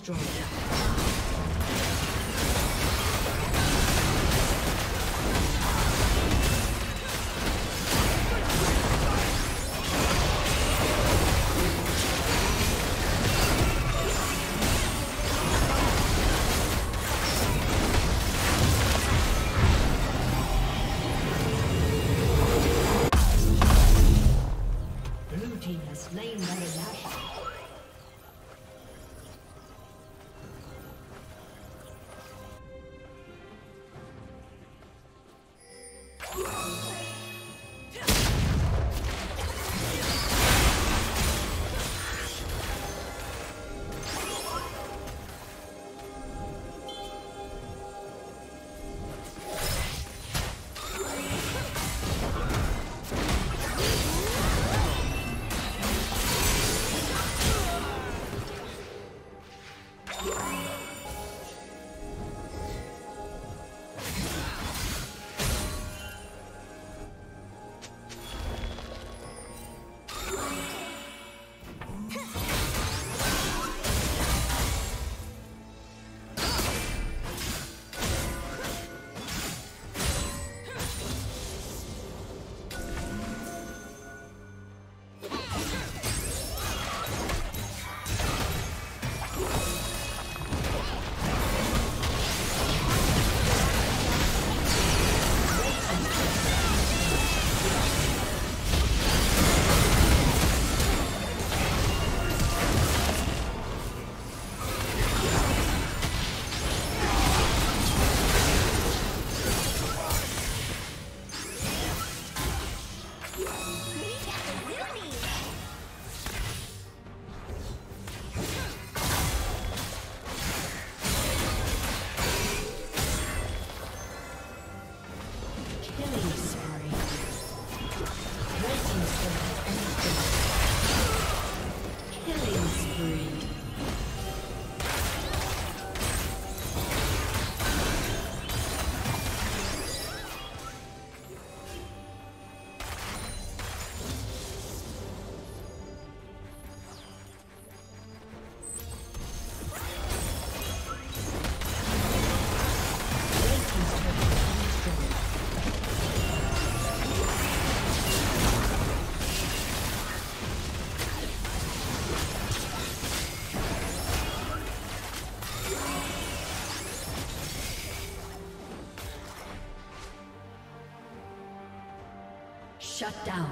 Destroyed. Shut down.